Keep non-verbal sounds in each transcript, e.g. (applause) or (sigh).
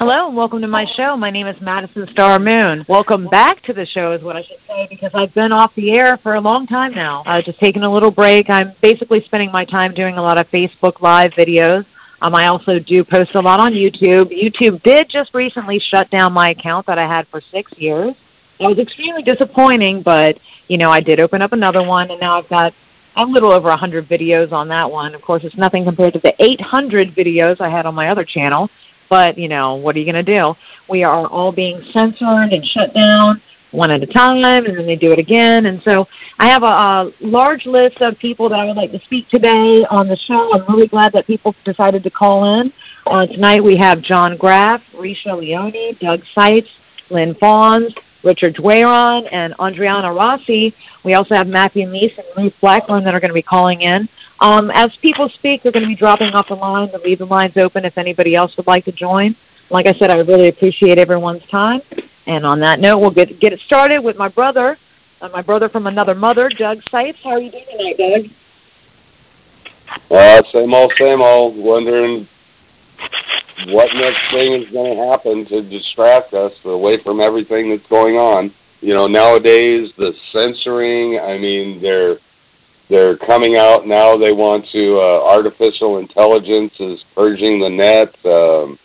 Hello and welcome to my show. My name is Madison Star Moon. Welcome back to the show is what I should say because I've been off the air for a long time now. Uh, just taking a little break. I'm basically spending my time doing a lot of Facebook Live videos. Um, I also do post a lot on YouTube. YouTube did just recently shut down my account that I had for six years. It was extremely disappointing, but you know I did open up another one, and now I've got a little over 100 videos on that one. Of course, it's nothing compared to the 800 videos I had on my other channel. But, you know, what are you going to do? We are all being censored and shut down one at a time, and then they do it again. And so I have a, a large list of people that I would like to speak today on the show. I'm really glad that people decided to call in. Uh, tonight we have John Graff, Reesha Leone, Doug Seitz, Lynn Fawns, Richard Dwayron, and Andriana Rossi. We also have Matthew Meese and Ruth Blackburn that are going to be calling in. Um, as people speak, they're going to be dropping off the line. To leave the lines open if anybody else would like to join. Like I said, I really appreciate everyone's time. And on that note, we'll get get it started with my brother, uh, my brother from another mother, Doug Seitz. How are you doing tonight, Doug? Uh, same old, same old. Wondering what next thing is going to happen to distract us away from everything that's going on. You know, nowadays the censoring. I mean, they're they're coming out now. They want to uh, artificial intelligence is purging the net. Um,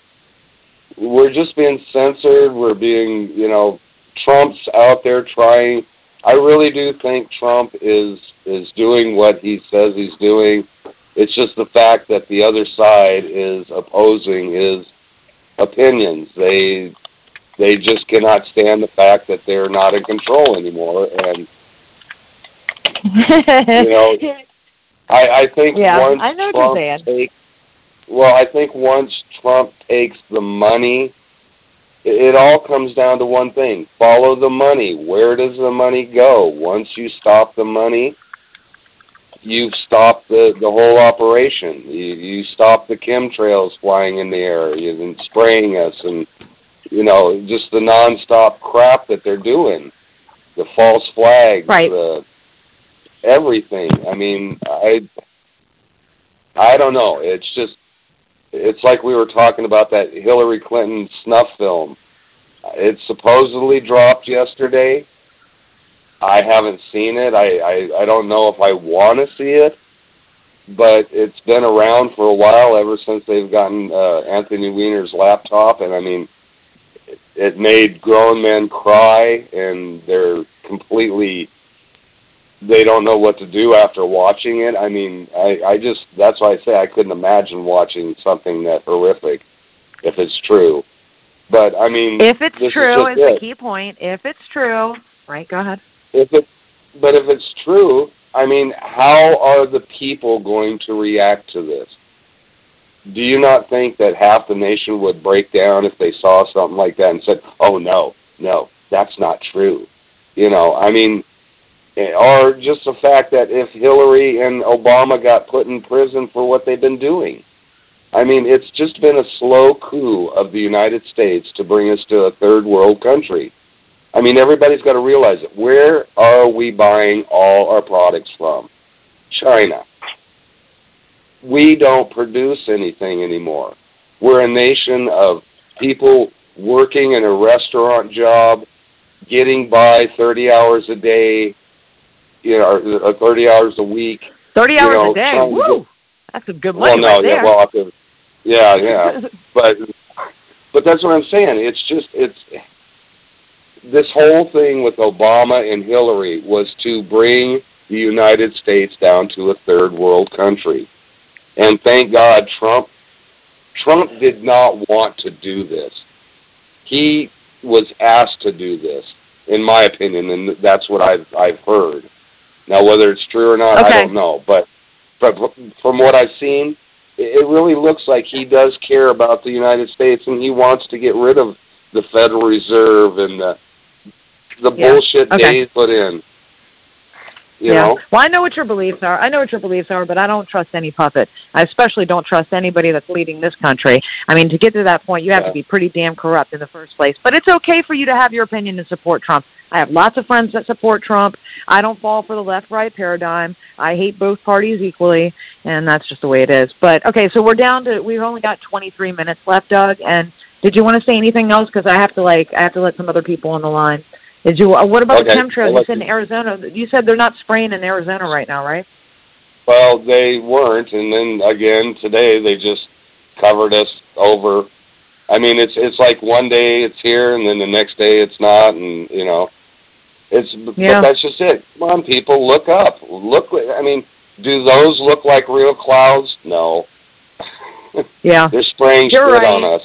we're just being censored. We're being, you know, Trump's out there trying. I really do think Trump is is doing what he says he's doing. It's just the fact that the other side is opposing his opinions. They they just cannot stand the fact that they're not in control anymore and you (laughs) know, I, I think yeah, once I know Trump takes, well, I think once Trump takes the money, it, it all comes down to one thing: follow the money. Where does the money go? Once you stop the money, you've stopped the the whole operation. You, you stop the chemtrails flying in the air and spraying us, and you know just the nonstop crap that they're doing, the false flags, right. the everything. I mean, I I don't know. It's just it's like we were talking about that Hillary Clinton snuff film. It supposedly dropped yesterday. I haven't seen it. I I, I don't know if I want to see it, but it's been around for a while ever since they've gotten uh, Anthony Weiner's laptop, and I mean, it, it made grown men cry, and they're completely they don't know what to do after watching it. I mean, I, I just that's why I say I couldn't imagine watching something that horrific if it's true. But I mean, if it's true, is it's it. a key point. If it's true, right? Go ahead. If it, but if it's true, I mean, how are the people going to react to this? Do you not think that half the nation would break down if they saw something like that and said, "Oh no, no, that's not true"? You know, I mean eh, or just the fact that if Hillary and Obama got put in prison for what they've been doing. I mean, it's just been a slow coup of the United States to bring us to a third world country. I mean, everybody's got to realize it. Where are we buying all our products from? China. We don't produce anything anymore. We're a nation of people working in a restaurant job, getting by 30 hours a day, you know, or, 30 hours a week. 30 hours know, a day. Woo! Get, that's some good money well, no, right yeah, well, yeah, yeah. (laughs) but but that's what I'm saying. It's just it's this whole thing with Obama and Hillary was to bring the United States down to a third world country. And thank God Trump Trump did not want to do this. He was asked to do this, in my opinion, and that's what I've I've heard. Now, whether it's true or not, okay. I don't know. But but from what I've seen, it really looks like he does care about the United States, and he wants to get rid of the Federal Reserve and the the yeah. bullshit okay. they put in. You yeah. Know? Well, I know what your beliefs are. I know what your beliefs are, but I don't trust any puppet. I especially don't trust anybody that's leading this country. I mean, to get to that point, you have yeah. to be pretty damn corrupt in the first place. But it's okay for you to have your opinion and support Trump. I have lots of friends that support Trump. I don't fall for the left-right paradigm. I hate both parties equally, and that's just the way it is. But okay, so we're down to we've only got 23 minutes left, Doug, and Did you want to say anything else? Because I have to like I have to let some other people on the line. Did you? Uh, what about Okay, the chemtrails? I'll You said in Arizona. You said they're not spraying in Arizona right now, right? Well, they weren't, and then again today they just covered us over. I mean, it's it's like one day it's here, and then the next day it's not, and you know, it's. Yeah. But that's just it. Come on, people, look up. Look. I mean, do those look like real clouds? No. (laughs) Yeah. They're spraying You're shit right. on us.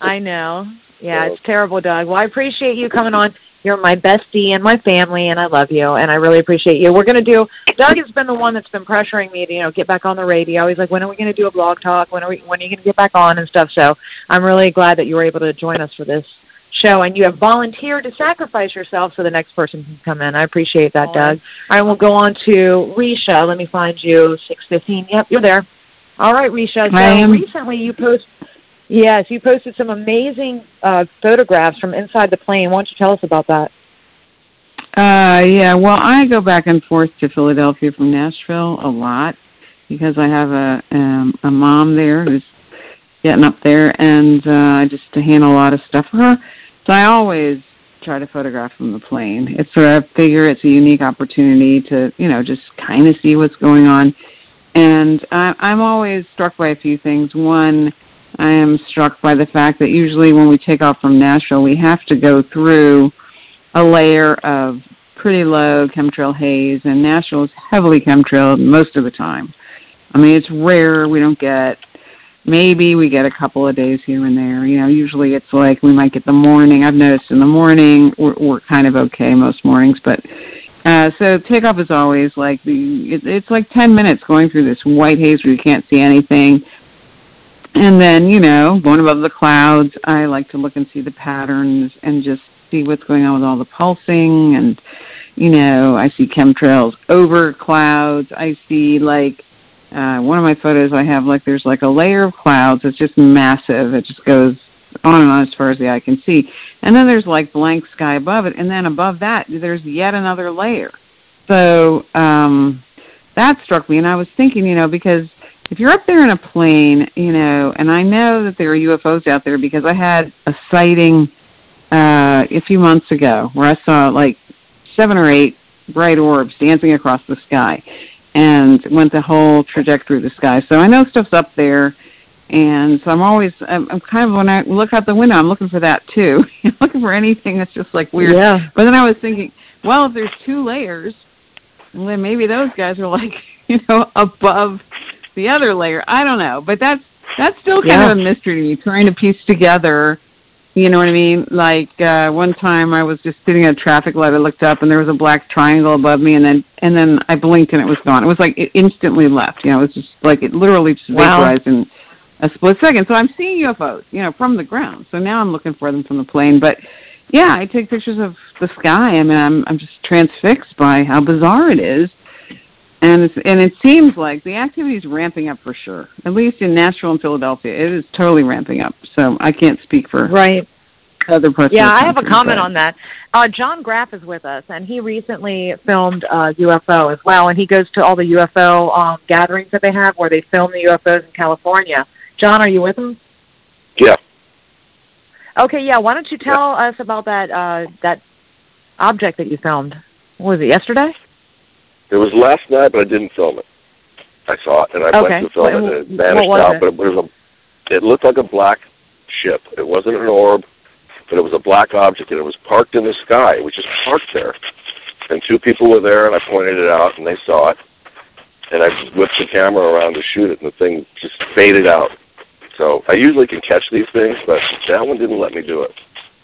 I know. Yeah, So- it's terrible, Doug. Well, I appreciate you coming on. You're my bestie and my family, and I love you, and I really appreciate you. We're gonna do. Doug has been the one that's been pressuring me to, you know, get back on the radio. He's like, "When are we gonna do a blog talk? When are we? When are you gonna get back on and stuff?" So I'm really glad that you were able to join us for this show, and you have volunteered to sacrifice yourself so the next person can come in. I appreciate that, Doug. All right, we'll go on to Reesha. Let me find you. Six fifteen. Yep, you're there. All right, Reesha. So I am. recently you post. Yes, you posted some amazing uh, photographs from inside the plane. Why don't you tell us about that? Uh, yeah, well, I go back and forth to Philadelphia from Nashville a lot because I have a um, a mom there who's getting up there, and uh, I just to handle a lot of stuff for her. So I always try to photograph from the plane. It's sort of I figure it's a unique opportunity to you know just kind of see what's going on, and I, I'm always struck by a few things. One. I am struck by the fact that usually when we take off from Nashville, we have to go through a layer of pretty low chemtrail haze, and Nashville is heavily chemtrailed most of the time. I mean, it's rare we don't get. Maybe we get a couple of days here and there. You know, usually it's like we might get the morning. I've noticed in the morning we're, we're kind of okay most mornings, but uh, so takeoff is always like the it, it's like ten minutes going through this white haze where you can't see anything. And then, you know, going above the clouds, I like to look and see the patterns and just see what's going on with all the pulsing and you know, I see chemtrails over clouds. I see like uh one of my photos I have like there's like a layer of clouds it's just massive. It just goes on and on as far as the eye can see. And then there's like blank sky above it and then above that there's yet another layer. So, um that struck me and I was thinking, you know, because if you're up there in a plane, you know, and I know that there are UFOs out there because I had a sighting uh a few months ago where I saw like seven or eight bright orbs dancing across the sky and went the whole trajectory of the sky. So I know stuff's up there and so I'm always I'm, I'm kind of when I look out the window I'm looking for that too. (laughs) I'm looking for anything that's just like weird. Yeah. But then I was thinking, well, if there's two layers, well, then maybe those guys are like, (laughs) you know, above the other layer. I don't know, but that's that's still kind Yeah. of a mystery to me. Trying to piece together, you know what I mean? Like uh one time, I was just sitting at a traffic light. I looked up, and there was a black triangle above me, and then and then I blinked, and it was gone. It was like it instantly left. You know, it was just like it literally just Wow. vaporized in a split second. So I'm seeing UFOs, you know, from the ground. So now I'm looking for them from the plane, but. Yeah, I take pictures of the sky. I mean, I'm I'm just transfixed by how bizarre it is and it's, and it seems like the activity is ramping up for sure. At least in Nashville and Philadelphia, it is totally ramping up. So I can't speak for Right. other parts. Yeah, of I have a comment but- on that. Uh, John Graff is with us, and he recently filmed uh, UFO as well, and he goes to all the UFO um, gatherings that they have where they film the UFOs in California. John, are you with him? Yeah. Okay, yeah. Why don't you tell us about that uh, that object that you filmed? What was it yesterday? It was last night, but I didn't film it. I saw it, and I Okay. went to film What- it, and it vanished out. it? But it was a, it looked like a black ship. It wasn't an orb, but it was a black object, and it was parked in the sky. It was just parked there, and two people were there, and I pointed it out, and they saw it, and I whipped the camera around to shoot it, and the thing just faded out. So I usually can catch these things, but that one didn't let me do it.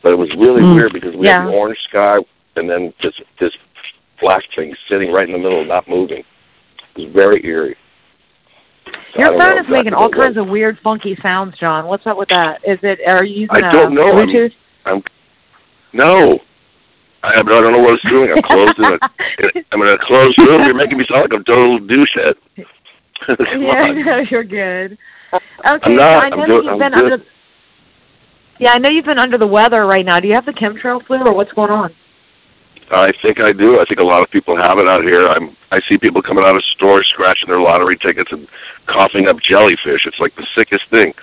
But it was really Mm. weird because we Yeah. had the orange sky, and then this this black thing sitting right in the middle, not moving. It was very eerie. So Your phone is exactly making all what it was. kinds of weird, funky sounds, John. What's up with that? Is it? Are you using I don't uh, know. I'm- Bluetooth? No, I, I don't know what it's doing. I'm closed in a, (laughs) I'm in a closed room. You're making me sound like a total douchehead. (laughs) Yeah, on. no, you're good. Okay, I'm not. I know I'm that good. you've I'm been good. under. Yeah, I know you've been under the weather right now. Do you have the chemtrail flu, or what's going on? I think I do. I think a lot of people have it out here. I'm. I see people coming out of stores scratching their lottery tickets and coughing up jellyfish. It's like the sickest thing.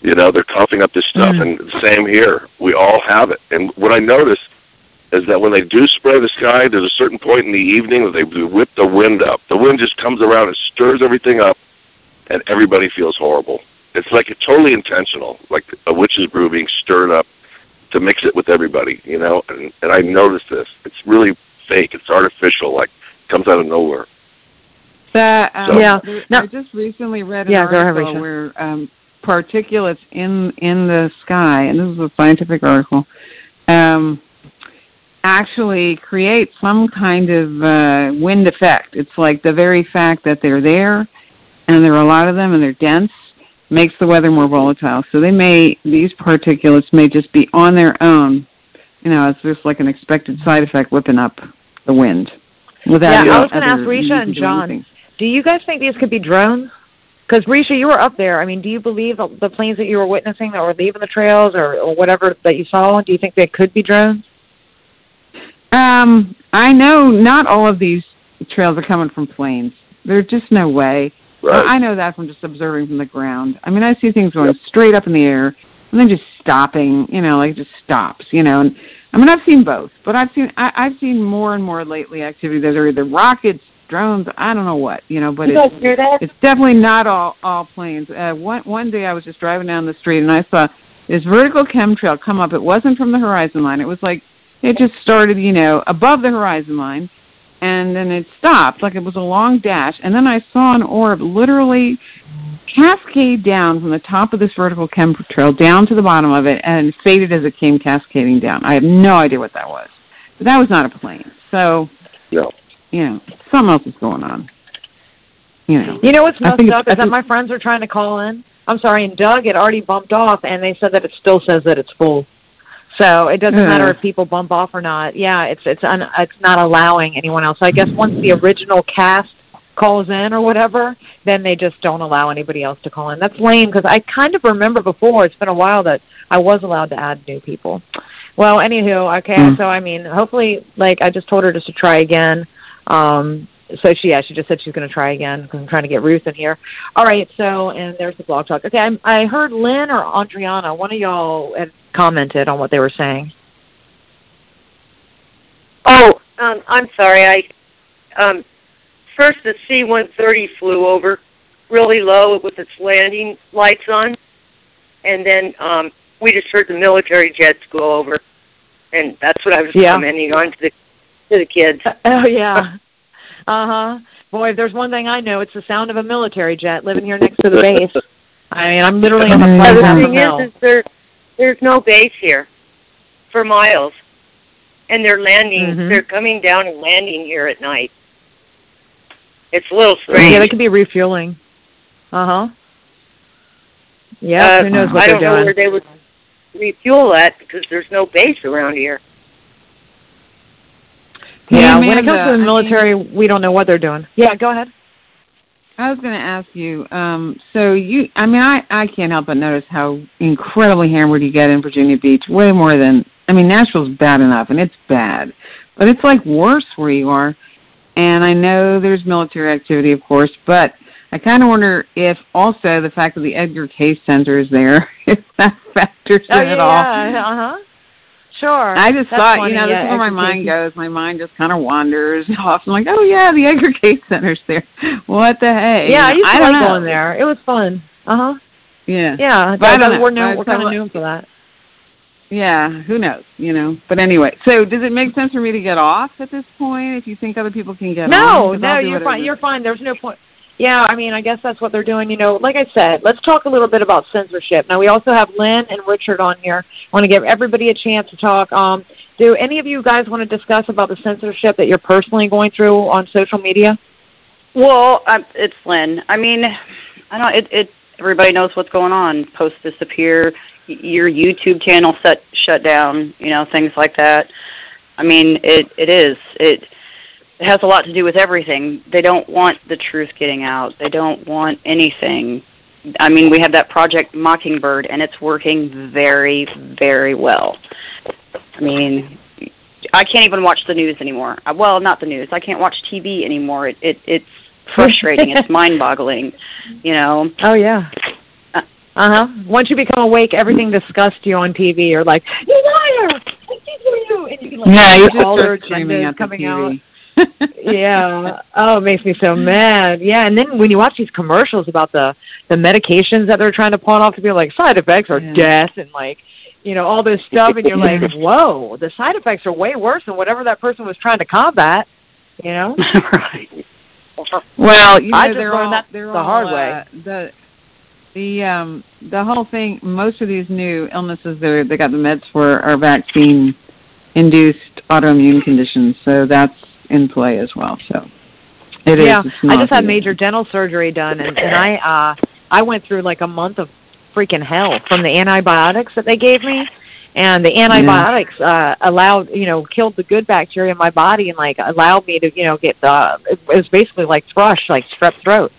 You know, they're coughing up this stuff, Mm. and the same here. We all have it. And what I notice is that when they do spray the sky, there's a certain point in the evening that they whip the wind up. The wind just comes around and stirs everything up, and everybody feels horrible. It's like it's totally intentional, like a witch's brew being stirred up to mix it with everybody, you know. And, and I noticed this. It's really fake. It's artificial. Like comes out of nowhere. That um, So- Yeah. there- No. I just recently read an Yeah, go ahead, article where um, particulates in in the sky, and this is a scientific article, um, actually create some kind of uh, wind effect. It's like the very fact that they're there, and there are a lot of them, and they're dense, makes the weather more volatile. So they may these particulates may just be on their own. You know, it's just like an expected side effect whipping up the wind. Without Yeah, I was gonna ask Reesha and John. anything. Do you guys think these could be drones? Because Reesha, you were up there. I mean, do you believe the, the planes that you were witnessing that were leaving the trails or, or whatever that you saw? Do you think they could be drones? Um, I know not all of these trails are coming from planes. There's just no way. Right. I know that from just observing from the ground. I mean, I see things going Yep. straight up in the air and then just stopping. You know, like it just stops. You know, and I mean, I've seen both, but I've seen I, I've seen more and more lately activity that are either rockets, drones, I don't know what. You know, but you it's guys hear that? it's definitely not all all planes. Uh, one one day I was just driving down the street and I saw this vertical chemtrail come up. It wasn't from the horizon line. It was like it just started, you know, above the horizon line, and then it stopped like it was a long dash. And then I saw an orb literally cascade down from the top of this vertical chemtrail down to the bottom of it, and faded as it came cascading down. I have no idea what that was, but that was not a plane. So No. you know, something else is going on. You know. You know what's messed up is that my friends are trying to call in. I'm sorry, and Doug had already bumped off, and they said that it still says that it's full. So it doesn't Yeah. matter if people bump off or not. Yeah, it's it's un, it's not allowing anyone else. So I guess once the original cast calls in or whatever, then they just don't allow anybody else to call in. That's lame because I kind of remember before. It's been a while that I was allowed to add new people. Well, anywho, okay. Mm. So I mean, hopefully, like I just told her just to try again. Um, so she, yeah, she just said she's going to try again because I'm trying to get Ruth in here. All right, so and there's the blog talk. Okay, I, I heard Lynn or Adriana, one of y'all had commented on what they were saying. Oh, um, I'm sorry. I um, first the C-130 flew over really low with its landing lights on, and then um, we just heard the military jets go over, and that's what I was Yeah. commenting on to the to the kids. (laughs) Oh yeah. Uh huh. Boy, if there's one thing I know, it's the sound of a military jet living here next to the base. (laughs) I mean, I'm literally on the. Well, the path thing hell. is, is there there's no base here for miles, and they're landing. Mhm. They're coming down and landing here at night. It's a little strange. Yeah, they could be refueling. Uh huh. Yeah, Uh, who knows what I they're don't know doing? where they would refuel at because there's no base around here. yeah, Hey, when it comes to the I mean- military, we don't know what they're doing. Yeah, go ahead. I was going to ask you. Um, so you, I mean, I I can't help but notice how incredibly hammered you get in Virginia Beach. Way more than I mean, Nashville's bad enough, and it's bad, but it's like worse where you are. And I know there's military activity, of course, but I kind of wonder if also the fact that the Edgar Cayce Center is there, (laughs) if that factors Oh in yeah, at all. yeah, uh huh. Sure. I just That's thought, funny, you know, this is where my mind goes. My mind just kind of wanders (laughs) off. I'm like, oh yeah, the Edgar Cayce Center's there. (laughs) What the heck? Yeah, I used to don't like know. going there. It was fun. Uh huh. Yeah, Yeah, But I that- know. we're known, we're kind of known for that. yeah. Who knows? You know. But anyway, so does it make sense for me to get off at this point? If you think other people can get off No, no, you're fine. You're fine. There's no point. Yeah, I mean, I guess that's what they're doing. You know, like I said, let's talk a little bit about censorship. Now, we also have Lynn and Richard on here. I want to give everybody a chance to talk. Um, do any of you guys want to discuss about the censorship that you're personally going through on social media? Well, I, it's Lynn. I mean, I don't. It, it. Everybody knows what's going on. Posts disappear. Your YouTube channel set shut down. You know, things like that. I mean, it. It is. It. It has a lot to do with everything. They don't want the truth getting out. They don't want anything. I mean, we have that Project Mockingbird, and it's working very, very well. I mean, I can't even watch the news anymore. Uh, Well, not the news. I can't watch TV anymore. It, it it's (laughs) frustrating. it's mind-boggling. You know. Oh yeah. Uh huh. Once you become awake, everything disgusts you on TV. You're like, you liar! I did for you, and you can like yeah, you just all their start screaming agendas the coming TV. out. Yeah. Oh, it makes me so mad. Yeah, and then when you watch these commercials about the the medications that they're trying to pawn off to be like side effects are Yeah. death and like you know all this stuff, and you're like, (laughs) whoa, the side effects are way worse than whatever that person was trying to combat. You know. (laughs) right. Well, you know, I just they're learned all, that they're the all, hard uh, way. The the um the whole thing. Most of these new illnesses they they got the meds for are vaccine induced autoimmune conditions. So that's in play as well. So it is. yeah, It's I just had major dental surgery done, and, and I uh I went through like a month of freaking hell from the antibiotics that they gave me, and the antibiotics uh allowed you know killed the good bacteria in my body and like allowed me to you know get the it was basically like thrush like strep throat,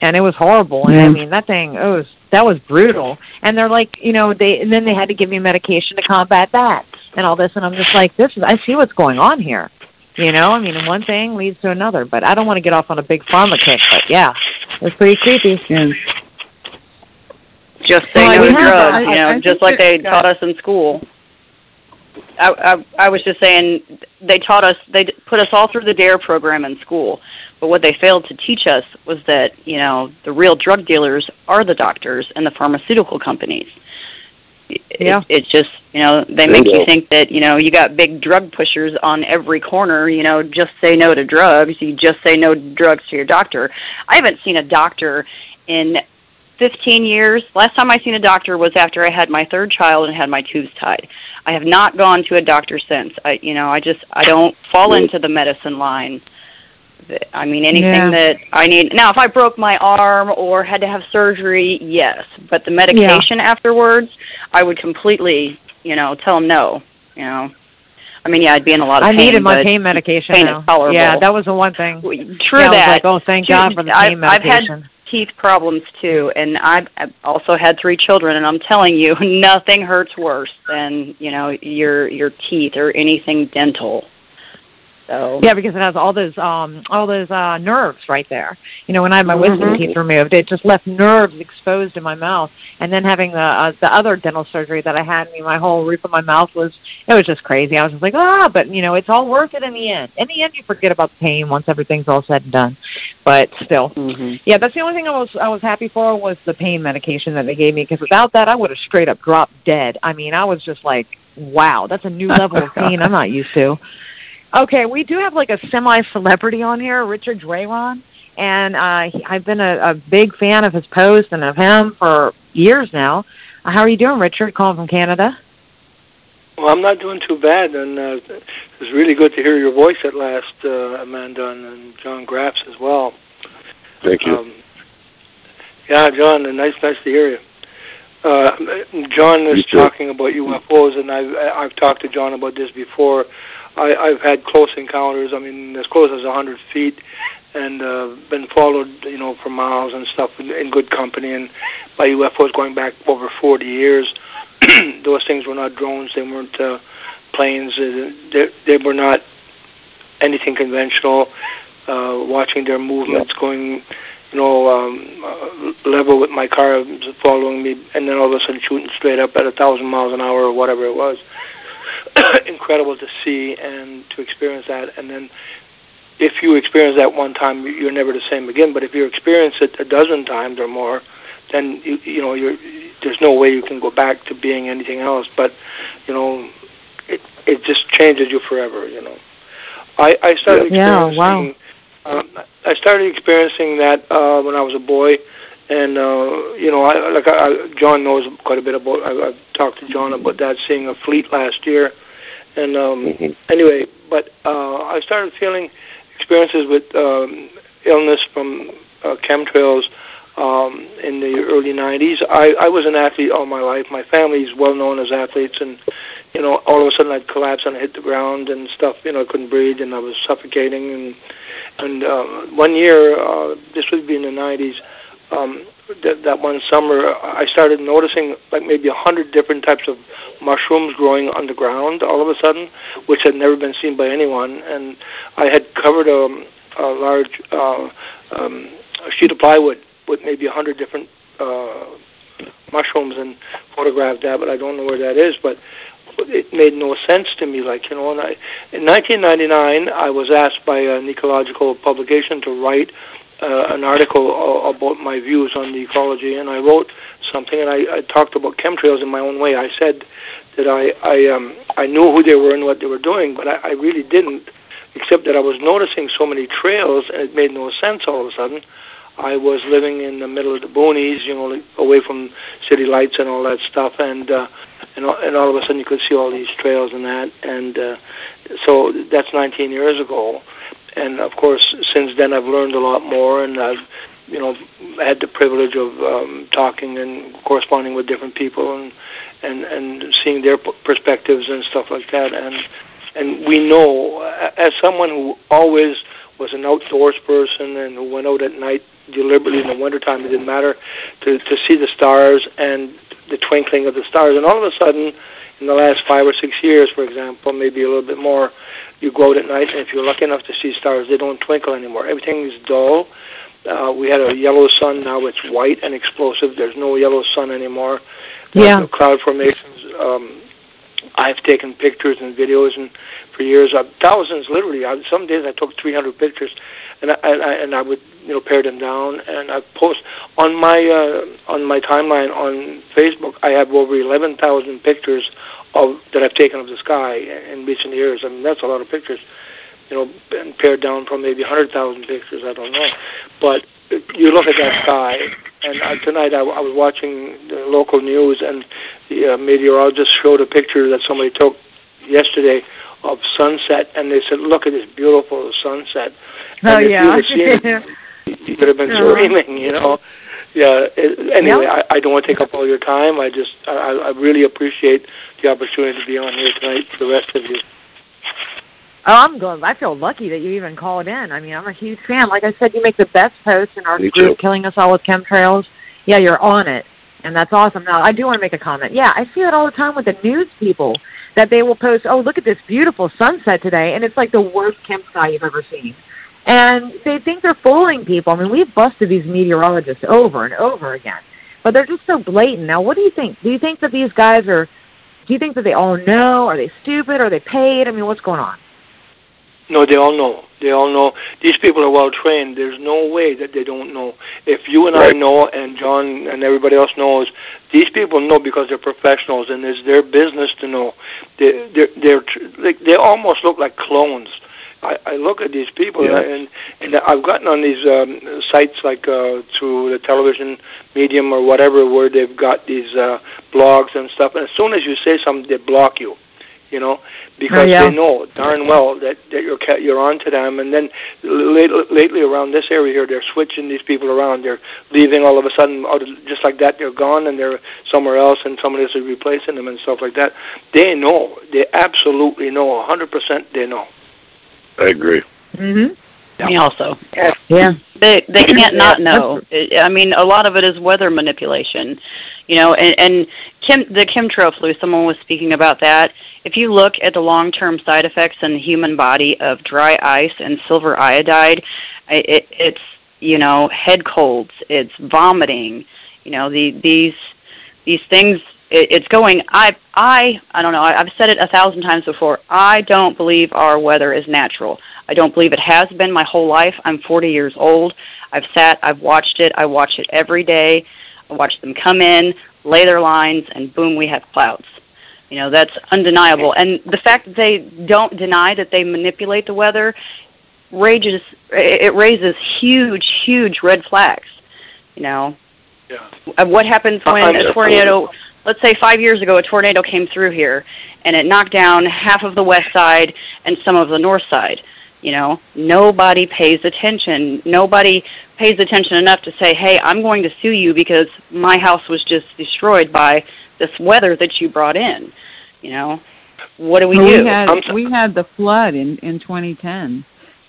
and it was horrible. And I mean that thing it was that was brutal. And they're like you know they and then they had to give me medication to combat that and all this, and I'm just like this is I see what's going on here. You know, I mean, one thing leads to another, but I don't want to get off on a big pharma kick. But yeah, it's pretty creepy. Yeah. Just say Well, no we drugs, I- you I know, think just like they taught us in school. I, I I was just saying they taught us they put us all through the DARE program in school, but what they failed to teach us was that you know the real drug dealers are the doctors and the pharmaceutical companies. It- Yeah. it's just you know they make Bingo. you think that you know you got big drug pushers on every corner. You know, just say no to drugs. You just say no to drugs to your doctor. I haven't seen a doctor in 15 years. Last time I seen a doctor was after I had my third child and had my tubes tied. I have not gone to a doctor since. I you know, I just I don't fall Right. into the medicine line. I mean anything Yeah. that I need. Now, if I broke my arm or had to have surgery, yes, but the medication afterwards, I would completely, you know, tell them no, you know. I mean, yeah, I'd be in a lot of I pain. I needed my pain medication. pain now. is tolerable. Yeah, that was the one thing. True Yeah, I was that. like, oh, thank. God for the I've- pain I've had- teeth problems too and I've, I've also had three children and I'm telling you (laughs) nothing hurts worse than you know your your teeth or anything dental so Yeah, because it has all those um all those uh nerves right there. You know, when I had my wisdom Mhm. teeth removed, it just left nerves exposed in my mouth. And then having the uh, the other dental surgery that I had, I mean, my whole roof of my mouth was it was just crazy. I was just like, ah, but you know, it's all worth it in the end. In the end, you forget about the pain once everything's all said and done. But still, hmm yeah, that's the only thing I was I was happy for was the pain medication that they gave me because without that I would have straight up dropped dead. I mean, I was just like, wow, that's a new (laughs) level of pain I'm not used to. Okay, we do have like a semi celebrity on here, Richard Drayron, and uh he, I've been a, a big fan of his post and of him for years now. Uh, how are you doing, Richard? Calling from Canada. Well, I'm not doing too bad, and uh, it was really good to hear your voice at last, uh, Amanda, and, and John Graff as well. Thank you. Um, yeah, John, uh, nice, nice to hear you. Uh, John You is talking about UFOs, and I've I've talked to John about this before. I, I've had close encounters. I mean, as close as a hundred feet, and uh, been followed, you know, for miles and stuff in, in good company, and by UFOs going back over 40 years. (clears throat) Those things were not drones. They weren't uh, planes. Uh, they, they were not anything conventional. Uh, watching their movements, going, you know, um, uh, level with my car, following me, and then all of a sudden shooting straight up at a thousand miles an hour or whatever it was. (coughs) Incredible to see and to experience that, and then if you experience that one time, you- you're never the same again. But if you experience it a dozen times or more, then you, you know you're, there's no way you can go back to being anything else. But you know, it it just changes you forever. You know, I I started Yeah, experiencing. wow. Um, I started experiencing that uh, when I was a boy, and uh, you know, I, like I, John knows quite a bit about. I, I've talked to John about that, seeing a fleet last year, and um, Mhm. anyway, but uh, I started feeling experiences with um, illness from uh, chemtrails um, in the early '90s. I, I was an athlete all my life. My family's well known as athletes, and you know, all of a sudden I'd collapse and hit the ground and stuff. You know, I couldn't breathe and I was suffocating. And and uh, one year, uh, this would be in the '90s. Um, that, that one summer, I started noticing like maybe a hundred different types of mushrooms growing underground all of a sudden, which had never been seen by anyone. And I had covered a, a large uh, um, sheet of plywood with maybe a hundred different uh, mushrooms and photographed that, but I don't know where that is. But it made no sense to me. Like you know, and I, in 1999, I was asked by an ecological publication to write uh, an article about my views on the ecology, and I wrote something, and I, I talked about chemtrails in my own way. I said that I I um I knew who they were and what they were doing, but I, I really didn't, except that I was noticing so many trails, and it made no sense all of a sudden. I was living in the middle of the boonies, you know, away from city lights and all that stuff, and uh, and and all of a sudden you could see all these trails and that, and uh, so that's 19 years ago, and of course since then I've learned a lot more, and I've you know had the privilege of um, talking and corresponding with different people and and and seeing their perspectives and stuff like that, and and we know as someone who always was an outdoors person and who went out at night deliberately in the wintertime. It didn't matter to to see the stars and the twinkling of the stars. And all of a sudden, in the last five or six years, for example, maybe a little bit more, you go out at night, and if you're lucky enough to see stars, they don't twinkle anymore. Everything is dull. Uh, we had a yellow sun. Now it's white and explosive. There's no yellow sun anymore. Yeah. No cloud formations. Um, I've taken pictures and videos, and for years, uh, thousands, literally. I, some days I took 300 pictures, and I, I and I would you know pare them down and I post on my uh, on my timeline on Facebook. I have over eleven thousand pictures of that I've taken of the sky in recent years. I mean that's a lot of pictures, you know, and pared down from maybe hundred thousand pictures. I don't know, but you look at that sky. And uh, tonight I, I was watching the local news, and the uh, meteorologist showed a picture that somebody took yesterday of sunset, and they said, "Look at this beautiful sunset." Oh and yeah. (laughs) you could have been uh-huh. screaming, you know. Yeah. It, anyway, yep. I, I don't want to take up all your time. I just I, I really appreciate the opportunity to be on here tonight for the rest of you. Oh, I'm glad. I feel lucky that you even called in. I mean, I'm a huge fan. Like I said, you make the best posts in our Me group, too. killing us all with chemtrails. Yeah, you're on it, and that's awesome. Now, I do want to make a comment. Yeah, I see it all the time with the news people that they will post, "Oh, look at this beautiful sunset today," and it's like the worst chem sky you've ever seen and they think they're fooling people. I mean, we've busted these meteorologists over and over again, but they're just so blatant. Now, what do you think? Do you think that these guys are? Do you think that they all know? Are they stupid? Are they paid? I mean, what's going on? No, they all know. They all know. These people are well trained. There's no way that they don't know. If you and right. I know, and John and everybody else knows, these people know because they're professionals, and it's their business to know. They, they're, they're like they almost look like clones. I, I look at these people Yeah. and and I've gotten on these um, sites like uh, through the television medium or whatever where they've got these uh, blogs and stuff. And as soon as you say something, they block you. You know, because Oh, yeah. they know darn well that that you're ca- you're on to them. And then late, lately around this area here, they're switching these people around. They're leaving all of a sudden, out of, just like that. They're gone and they're somewhere else, and somebody else is replacing them and stuff like that. They know. They absolutely know. A hundred percent. They know. I agree. Mm-hmm. Me also. Yeah. They they can't not know. I mean, a lot of it is weather manipulation, you know. And, and Kim, the chemtrail flu. Someone was speaking about that. If you look at the long-term side effects in the human body of dry ice and silver iodide, I- it, it's you know head colds, it's vomiting. You know the these these things. It, it's going. I I I don't know. I've said it a thousand times before. I don't believe our weather is natural. I don't believe it has been my whole life. I'm 40 years old. I've sat, I've watched it. I watch it every day. I watch them come in, lay their lines, and boom, we have clouds. You know, that's undeniable. And the fact that they don't deny that they manipulate the weather rages it raises huge, huge red flags. You know, Yeah. Uh, what happens when I'm- a tornado let's say 5 years ago a tornado came through here and it knocked down half of the west side and some of the north side you know nobody pays attention. Nobody pays attention enough to say hey i'm going to sue you because my house was just destroyed by this weather that you brought in. You know what do we Well, do? we had we had the flood in in 2010,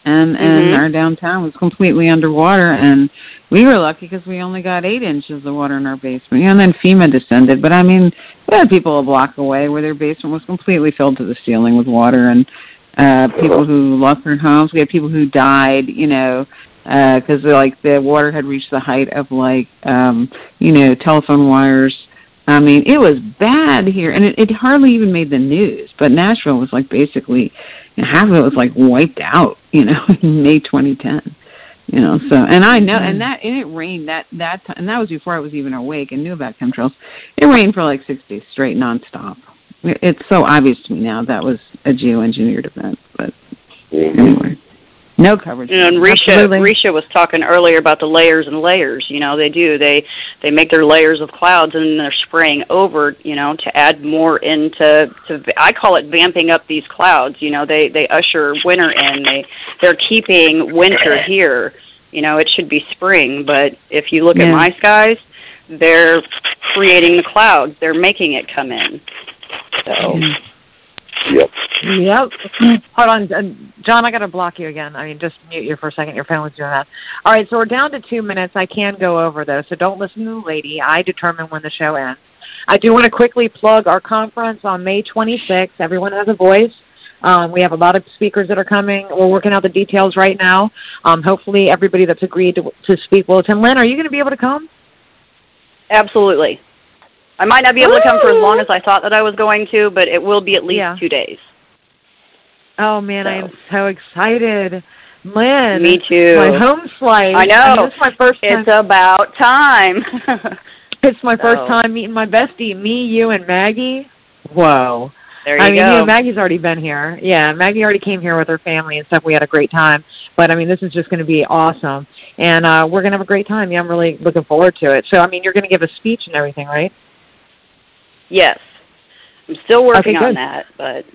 and and mm-hmm. our downtown was completely underwater, and we were lucky because we only got eight inches of water in our basement. And then FEMA descended, but I mean, we had people a block away where their basement was completely filled to the ceiling with water, and uh people who lost their homes. We had people who died, you know, because uh, like the water had reached the height of like um, you know telephone wires. I mean, it was bad here, and it, it hardly even made the news. But Nashville was like basically half of it was like wiped out, you know, (laughs) in May 2010 you know so and i know and that and it rained that that time and that was before i was even awake and knew about chemtrails it rained for like six days straight nonstop it's so obvious to me now that was a geoengineered event but mm-hmm. anyway no coverage. You know, and Reesha, Reesha was talking earlier about the layers and layers. You know, they do. They they make their layers of clouds and they're spraying over. You know, to add more into. To, I call it vamping up these clouds. You know, they they usher winter in. They they're keeping winter here. You know, it should be spring, but if you look yeah. at my skies, they're creating the clouds. They're making it come in. So. Mm. Yep. Yep. Hold on, John. I got to block you again. I mean, just mute you for a second. Your phone was doing that. All right, so we're down to two minutes. I can go over though, so don't listen to the lady. I determine when the show ends. I do want to quickly plug our conference on May 26th. Everyone has a voice. Um, we have a lot of speakers that are coming. We're working out the details right now. Um, hopefully, everybody that's agreed to, to speak will attend. Lynn, are you going to be able to come? Absolutely. I might not be able Ooh. to come for as long as I thought that I was going to, but it will be at least yeah. two days. Oh man, so. I am so excited. Lynn. Me too. My home flight. I know. I mean, my first time. It's about time. (laughs) it's my so. first time meeting my bestie, me, you, and Maggie. Whoa. There you I mean, go. You know, Maggie's already been here. Yeah, Maggie already came here with her family and stuff. We had a great time. But I mean, this is just going to be awesome, and uh we're going to have a great time. Yeah, I'm really looking forward to it. So, I mean, you're going to give a speech and everything, right? Yes. I'm still working okay, on that, but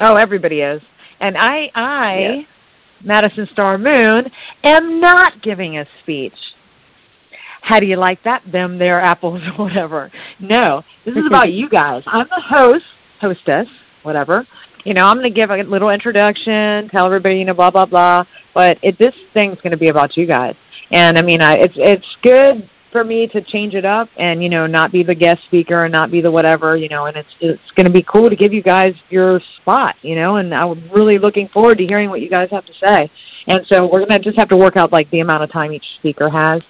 Oh, everybody is. And I I yes. Madison Star Moon am not giving a speech. How do you like that? Them their apples (laughs) or whatever. No. This is about you guys. I'm the host, hostess, whatever. You know, I'm going to give a little introduction, tell everybody, you know, blah blah blah. But it, this thing's going to be about you guys. And I mean, I, it's it's good for me to change it up and you know not be the guest speaker and not be the whatever you know and it's it's going to be cool to give you guys your spot you know and i'm really looking forward to hearing what you guys have to say. And so we're going to just have to work out like the amount of time each speaker has.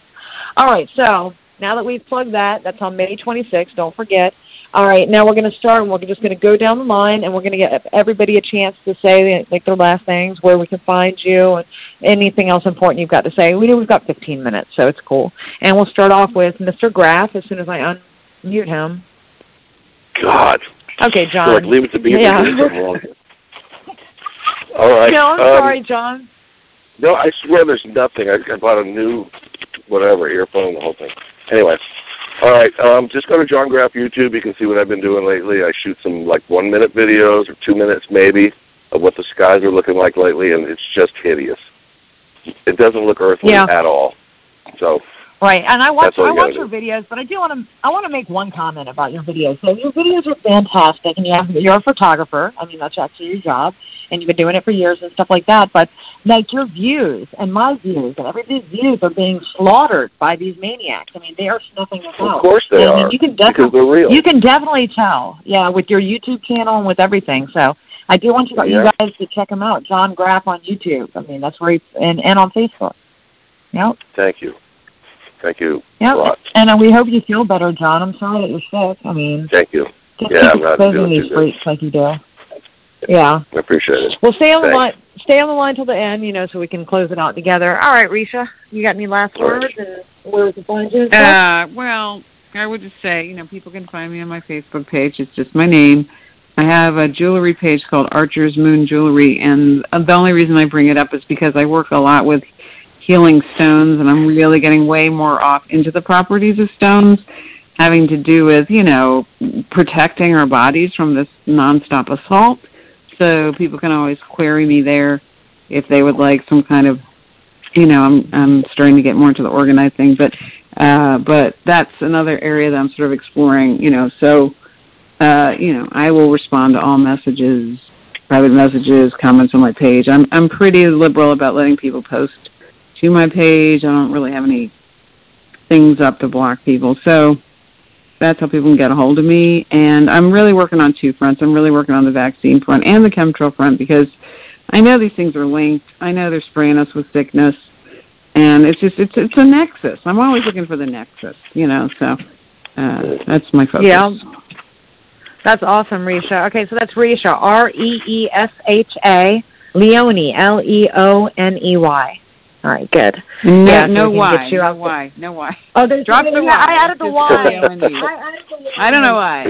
All right so now that we've plugged that that's on may 26th don't forget all right, now we're going to start, and we're just going to go down the line, and we're going to get everybody a chance to say like their last things, where we can find you, and anything else important you've got to say. We know we've got 15 minutes, so it's cool. And we'll start off with Mr. Graff as soon as I unmute him. God. Okay, John. Like, leave it to me. Yeah. All right. No, I'm um, sorry, John. No, I swear there's nothing. I, I bought a new whatever earphone, the whole thing. Anyway. All right, um, just go to John Graff YouTube. You can see what I've been doing lately. I shoot some like one minute videos or two minutes maybe of what the skies are looking like lately, and it's just hideous. It doesn't look earthly yeah. at all. So Right, and I watch I watch your videos, but I do want to I want to make one comment about your videos. So your videos are fantastic, and you have you're a photographer. I mean, that's actually your job, and you've been doing it for years and stuff like that. But like your views and my views and everybody's views are being slaughtered by these maniacs. I mean, they are snuffing us out. Of course they and, are. You can definitely because they're real. you can definitely tell, yeah, with your YouTube channel and with everything. So. I do want you, yeah. you guys to check him out, John Graff on YouTube. I mean, that's where he's and and on Facebook. Yep. Thank you. Thank you yep. a lot. And uh, we hope you feel better, John. I'm sorry that you're sick. I mean, thank you. Just yeah, keep I'm exposing these freaks like you do. Yeah. I appreciate it. Well, stay on Thanks. the line. Stay on the line till the end, you know, so we can close it out together. All right, Reesha, you got any last All right. words and where we can find you? Uh, well, I would just say, you know, people can find me on my Facebook page. It's just my name. I have a jewelry page called Archer's Moon Jewelry, and uh, the only reason I bring it up is because I work a lot with healing stones, and I'm really getting way more off into the properties of stones, having to do with, you know, protecting our bodies from this nonstop assault. So people can always query me there if they would like some kind of, you know, I'm I'm starting to get more into the organized thing, but uh, but that's another area that I'm sort of exploring, you know. So, uh, you know, I will respond to all messages, private messages, comments on my page. I'm I'm pretty liberal about letting people post to my page. I don't really have any things up to block people. So that's how people can get a hold of me. And I'm really working on two fronts. I'm really working on the vaccine front and the chemtrail front because I know these things are linked. I know they're spraying us with sickness. and it's just it's it's a nexus. I'm always looking for the nexus, you know. So uh, that's my focus. Yeah. That's awesome, Reesha. Okay, so that's Reesha, R E E S H A, Leone, L E O N E Y. All right, good. No, Yeah, no why, you no why, no why. (laughs) Oh, there's Drop the I Y. added the It's Y. just Leone. (laughs) I. I don't know why.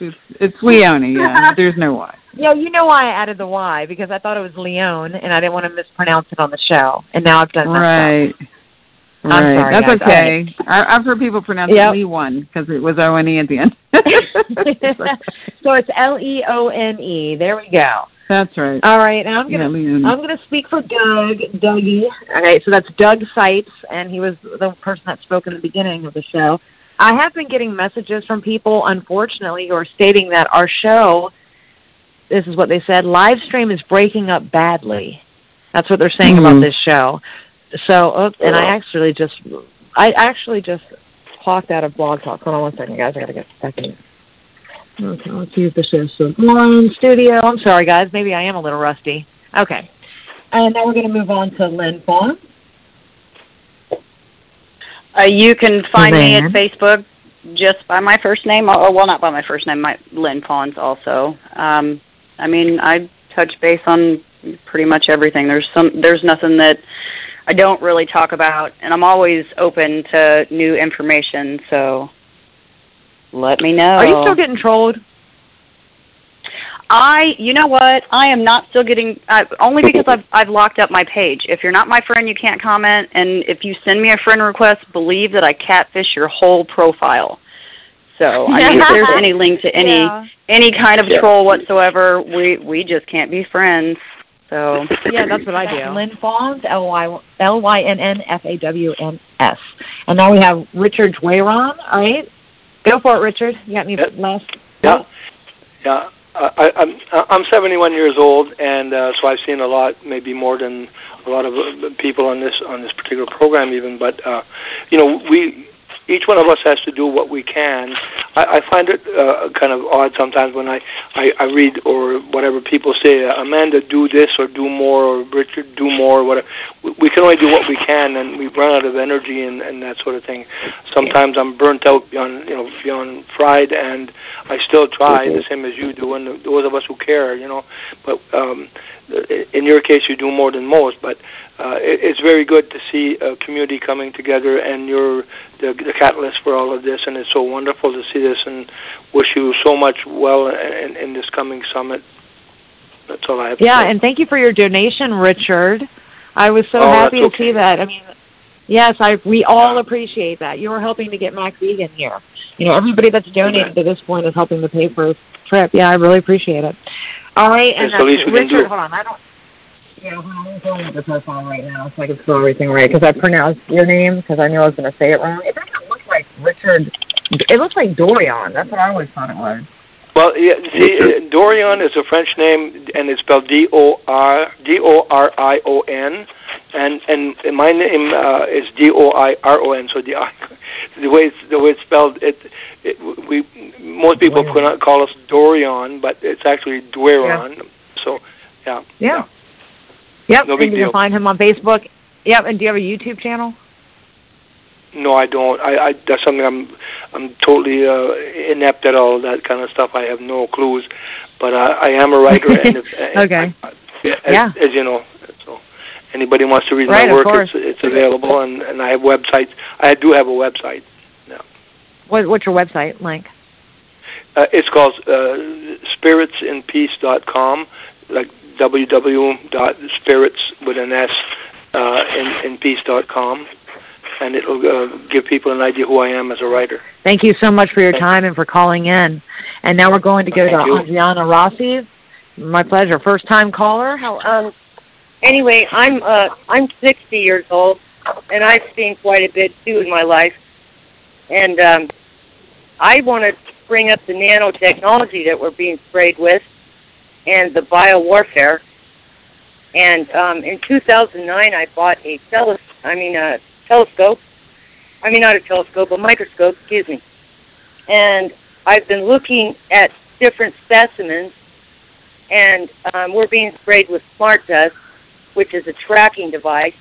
It's, it's, Leone. Yeah, (laughs) there's no why. Yeah, you know why I added the Y because I thought it was Leon and I didn't want to mispronounce it on the show, and now I've done that. Right. I'm Right. sorry, That's guys. okay. I, I've heard people pronounce Yep. it Lee one because it was O N E at the end. so it's L E O N E. There we go. That's right. All right, and I'm gonna Leone. I'm gonna speak for Doug, Dougie. Okay, so that's Doug Sipes, and he was the person that spoke in the beginning of the show. I have been getting messages from people, unfortunately, who are stating that our show, this is what they said, live stream is breaking up badly. That's what they're saying about Mhm. this show. So, and I actually just, I actually just clocked out of Blog Talk. Hold on one second, guys. I gotta get back in. Okay, let's see if this is so one studio. I'm sorry, guys. Maybe I am a little rusty. Okay. And now we're going to move on to Lynn Fawn. Uh, you can find me at Facebook just by my first name, or well, not by my first name, my Lynn Fawns also. Um, I mean, I touch base on pretty much everything. There's some, there's nothing that I don't really talk about, and I'm always open to new information. So let me know. Are you still getting trolled? I, you know what? I am not still getting uh, only because I've I've locked up my page. If you're not my friend, you can't comment, and if you send me a friend request, believe that I catfish your whole profile. So I mean, if there's (laughs) any link to any Yeah. any kind of Yeah. troll whatsoever, we we just can't be friends. So Yeah, that's what I do. Lynn Fawns, L Y L Y N N F A W N S. And now we have Richard Doiron. All right, go for it, Richard. You got any Yep. last? Yeah, yeah. Uh, I, I'm I'm 71 years old, and uh, so I've seen a lot, maybe more than a lot of uh, people on this on this particular program, even. But uh, you know, we each one of us has to do what we can. I, I find it uh, kind of odd sometimes when I, I I read or whatever people say, Amanda, do this or do more, or Richard, do more. Or whatever. We, we can only do what we can, and we run out of energy and, and that sort of thing. Sometimes I'm burnt out beyond you know beyond fried, and I still try the same as you do, and those of us who care, you know. But um, in your case, you do more than most. But uh, it, it's very good to see a community coming together, and you're the, the catalyst for all of this. And it's so wonderful to see this, and wish you so much well in, in this coming summit. That's all I have. To Yeah, and thank you for your donation, Richard. I was so Oh, happy to see that. I mean, yes, I we all appreciate that. You are helping to get Max Egan here. You know, everybody that's donated to this point is helping to pay for his trip. Yeah, I really appreciate it. All right, and It's the least we can Richard, do. hold on, I don't. Yeah, I'm going with the profile right now so I can spell everything right because I pronounced your name because I knew I was going to say it wrong. It doesn't look like Richard. It looks like Dorian. That's what I always thought it was. Well, yeah, see, uh, Dorian is a French name, and it's spelled D O R D O R I O N, and and my name uh, is D O I R O N. So the the way it's, the way it's spelled, it, it we most people Dorian. call us Dorian, but it's actually Doiron. So, yeah. Yeah. Yep. No and you deal. can find him on Facebook. Yep. And do you have a YouTube channel? No, I don't. I, I that's something I'm I'm totally uh, inept at all that kind of stuff. I have no clues, but I, I am a writer. and (laughs) if, Okay. I, as, Yeah. as you know, anybody wants to read Right, my work, it's it's available, and and I have websites. I do have a website. What, what's your website link? Uh, it's called uh, spiritsinpeace.com, like www.spirits with an S uh, in, in peace.com, and it'll uh, give people an idea who I am as a writer. Thank you so much for your Thank time and for calling in. And now we're going to go Thank to you. Adriana Rossi. My pleasure. First time caller. How, Um, anyway, I'm uh, I'm 60 years old, and I've seen quite a bit too in my life. And um, I want to bring up the nanotechnology that we're being sprayed with, and the biowarfare. And um, in 2009, I bought a tele- I mean a telescope. I mean not a telescope, a microscope. Excuse me. And I've been looking at different specimens and um, we're being sprayed with smart dust, which is a tracking device.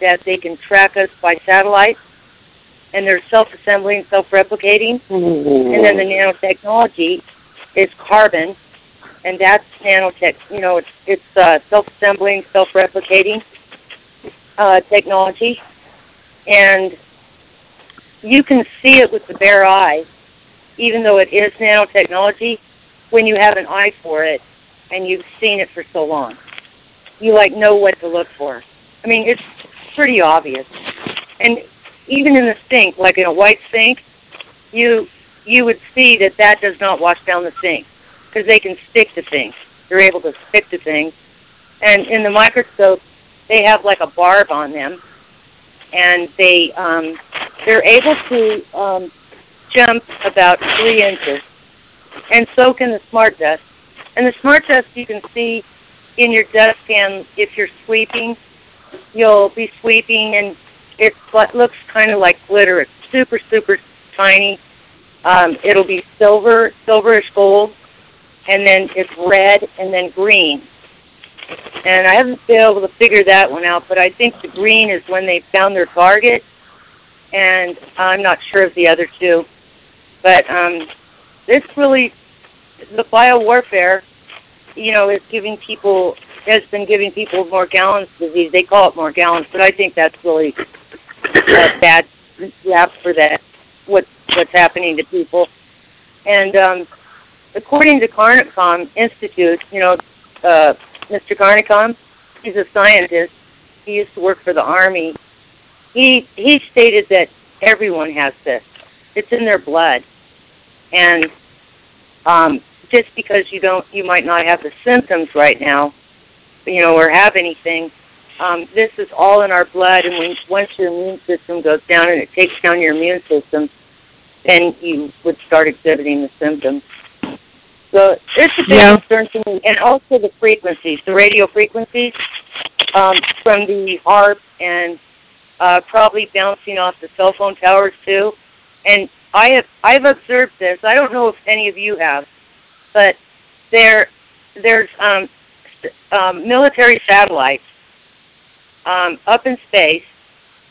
that they can track us by satellite, and they're self-assembling, self-replicating. And then the nanotechnology is carbon, and that's nanotech. You know, it's it's uh, self-assembling, self-replicating uh, technology, and you can see it with the bare eye, even though it is nanotechnology. When you have an eye for it, and you've seen it for so long, you like know what to look for. I mean, it's pretty obvious, and even in the sink, like in a white sink, you you would see that that does not wash down the sink because they can stick to things. They're able to stick to things, and in the microscope, they have like a barb on them, and they um, they're able to um, jump about three inches, and so can the smart dust. And the smart dust you can see in your dust can if you're sweeping. You'll be sweeping, and it looks kind of like glitter. It's super super tiny. Um, it'll be silver, silverish gold, and then it's red, and then green. And I haven't been able to figure that one out, but I think the green is when they found their target, and I'm not sure of the other two. But um, this really, the biowarfare, you know, is giving people has been giving people more Morgellons disease. They call it more Morgellons, but I think that's really a bad rap for that. What what's happening to people? And um, according to Carnicom Institute, you know, uh, Mr. Carnicom, he's a scientist. He used to work for the army. He he stated that everyone has this. It's in their blood, and um, just because you don't, you might not have the symptoms right now, you know, or have anything. Um, this is all in our blood, and when once your immune system goes down and it takes down your immune system, then you would start exhibiting the symptoms. So it's a big Yeah. concern to me, and also the frequencies, the radio frequencies um, from the HAARP, and uh, probably bouncing off the cell phone towers too. And I have I've observed this. I don't know if any of you have, but there there's um, um, military satellites um, up in space.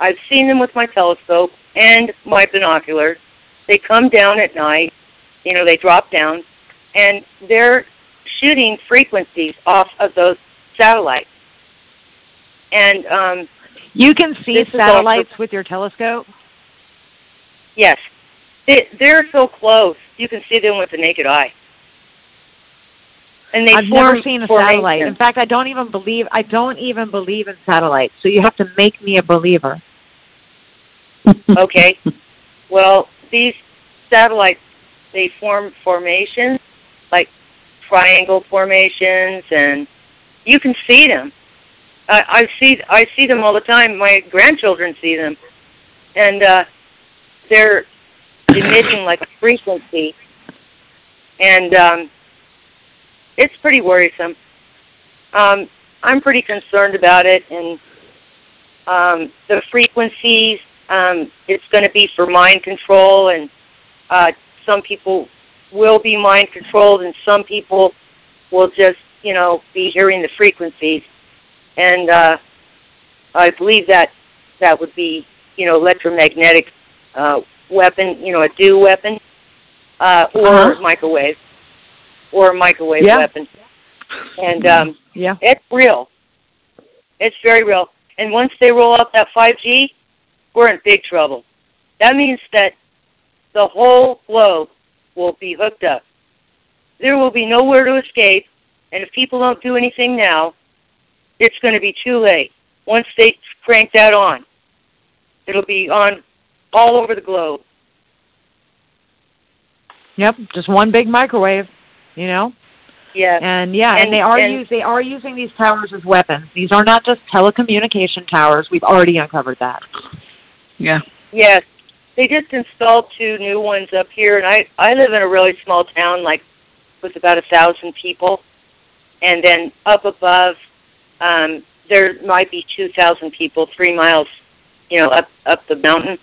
I've seen them with my telescope and my binoculars. They come down at night. You know, they drop down, and they're shooting frequencies off of those satellites. And um, You can see satellites with your telescope. yes, they, they're so close you can see them with the naked eye. And they I've form never seen a satellite. In fact, I don't even believe I don't even believe in satellites. So you have to make me a believer. (laughs) okay. Well, these satellites they form formations like triangle formations, and you can see them. I, I see I see them all the time. My grandchildren see them, and uh, they're emitting like a frequency, and um, it's pretty worrisome. Um, I'm pretty concerned about it, and um, the frequencies. Um, it's going to be for mind control, and uh, some people will be mind controlled, and some people will just, you know, be hearing the frequencies. And uh, I believe that that would be, you know, electromagnetic uh, weapon, you know, a DEW weapon, uh, or Uh-huh. microwave, or a microwave Yeah. weapon. And um, Yeah. it's real. It's very real. And once they roll out that 5G, we're in big trouble. That means that the whole globe will be hooked up. There will be nowhere to escape, and if people don't do anything now, it's going to be too late. Once they crank that on, it'll be on all over the globe. Yep. Just one big microwave. You know. Yeah. And yeah, and, And- they are and- use they are using these towers as weapons. These are not just telecommunication towers. We've already uncovered that. Yeah. Yes, they just installed two new ones up here, and I I live in a really small town, like with about a thousand people, and then up above, um, there might be two thousand people, three miles, you know, up up the mountain.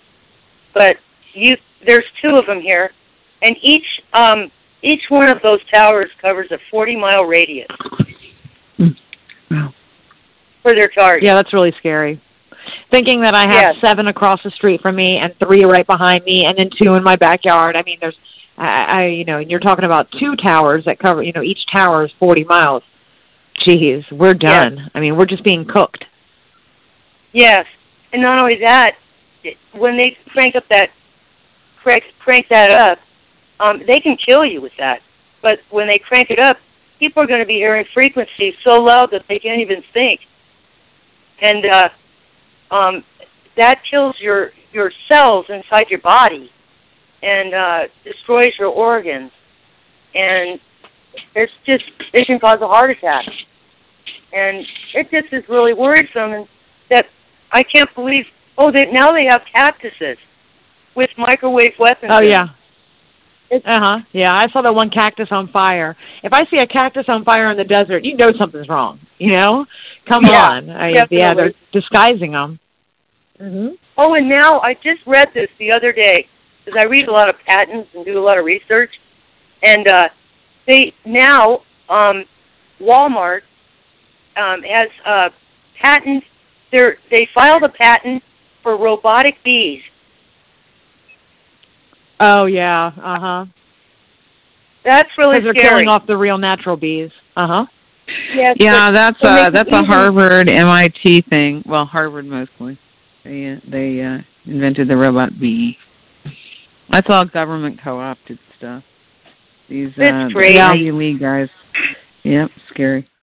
But you, there's two of them here, and each um each one of those towers covers a forty mile radius hmm. Wow. for their target. Yeah, that's really scary. thinking that I have Yes. seven across the street from me and three right behind me, and then two in my backyard. I mean, there's, I, I you know, and you're talking about two towers that cover, you know, each tower is 40 miles. Jeez, we're done. I mean, we're just being cooked. Yes, and not only that, when they crank up that crank crank that up, um, they can kill you with that. But when they crank it up, people are going to be hearing frequencies so loud that they can't even think, and uh, um, that kills your your cells inside your body and uh, destroys your organs, and it's just it can cause a heart attack, and it just is really worrisome and that I can't believe. Oh, they, now they have cactuses with microwave weapons. Oh yeah. Them. Uh huh. Yeah, I saw that one cactus on fire. If I see a cactus on fire in the desert, you know something's wrong. You know, come Yeah, on. I, yeah, they're disguising them. hmm Oh, and now I just read this the other day because I read a lot of patents and do a lot of research, and uh, they now um, Walmart um, has a patent. They're, they filed a patent for robotic bees. Oh yeah. Uh huh. That's really Because they're scary. killing off the real natural bees. Uh huh. Yes, Yeah, that's but a that's a. Harvard MIT thing. Well, Harvard mostly. They uh, they uh, invented the robot bee. That's all government co-opted stuff. These It's uh, the Ivy League guys. Yep, scary.